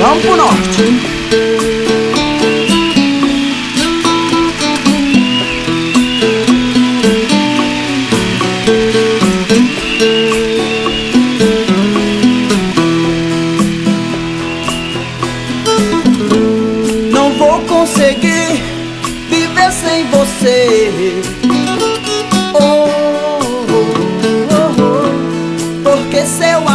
Vamos pro norte. Não vou conseguir viver sem você. Oh, oh, oh, oh. porque seu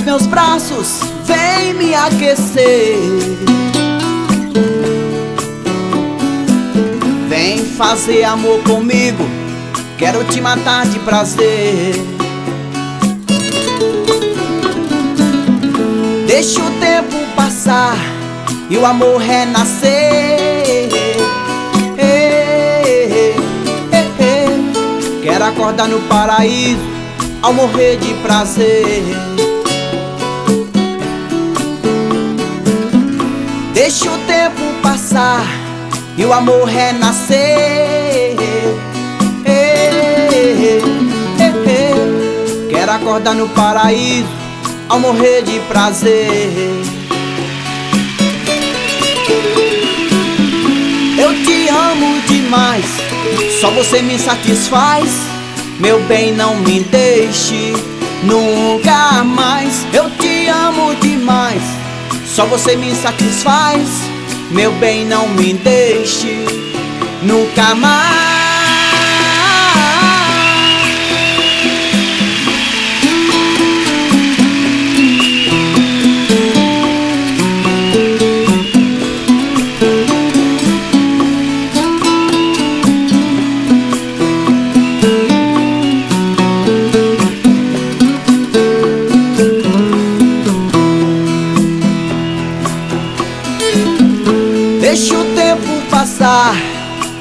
Pros meus braços, vem me aquecer. Vem fazer amor comigo, quero te matar de prazer. Deixa o tempo passar e o amor renascer. Quero acordar no paraíso ao morrer de prazer. Deixa o tempo passar e o amor renascer. Quero acordar no paraíso ao morrer de prazer. Eu te amo demais, só você me satisfaz. Meu bem, não me deixe nunca mais. Eu te amo demais, só você me satisfaz. Meu bem, não me deixe nunca mais.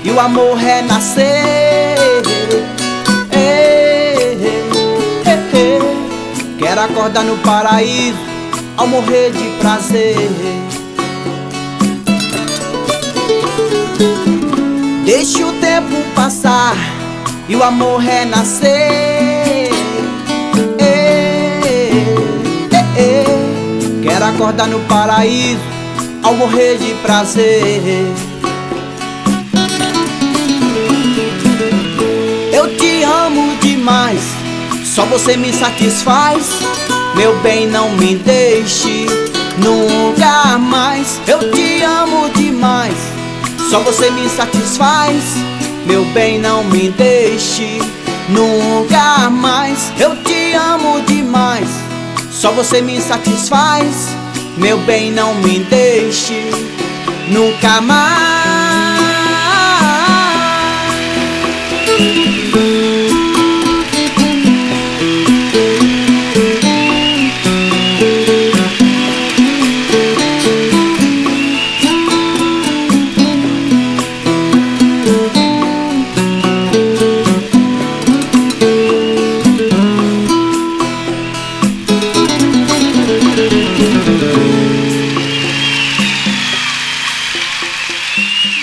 E o amor renascer. Quero acordar no paraíso ao morrer de prazer. Deixa o tempo passar e o amor renascer. Quero acordar no paraíso ao morrer de prazer. Só você me satisfaz. Meu bem, não me deixe nunca mais. Eu te amo demais, só você me satisfaz. Meu bem, não me deixe nunca mais. Eu te amo demais, só você me satisfaz. Meu bem, não me deixe nunca mais. you